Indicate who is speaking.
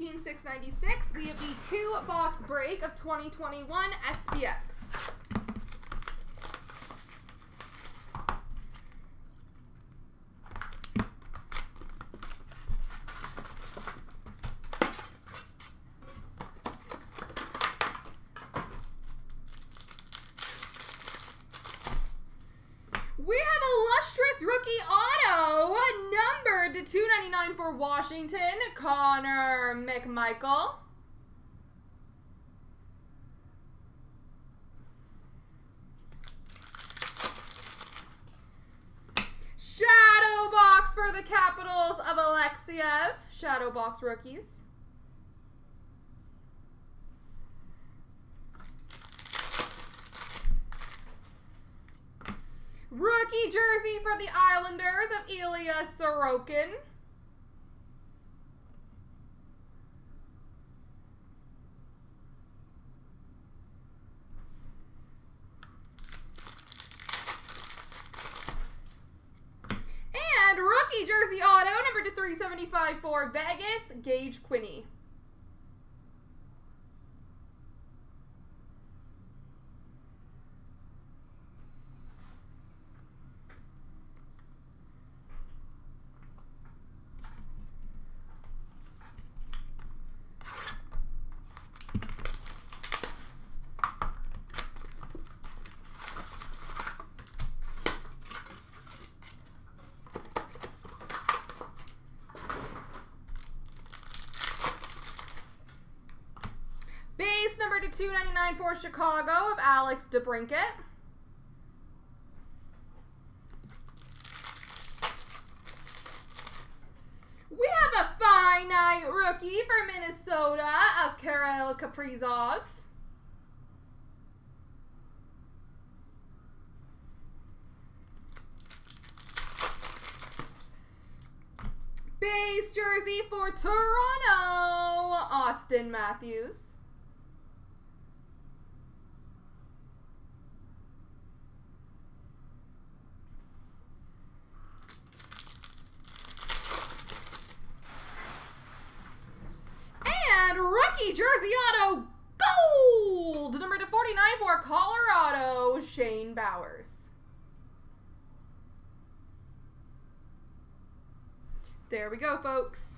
Speaker 1: 16 696. We have the two box break of 2021 SPX. We have illustrious rookie auto, to 299 for Washington, Connor McMichael. Shadow box for the Capitals of Alexeyev. Shadow box rookies. Rookie jersey for the Islanders of Ilya Sorokin. And rookie jersey auto, number to 375 for Vegas, Gage Quinney. Number to 299 for Chicago of Alex DeBrincat. We have a finite rookie for Minnesota of Kirill Kaprizov. Base jersey for Toronto, Auston Matthews. And rookie jersey auto gold number to 49 for Colorado, Shane Bowers. There we go, folks.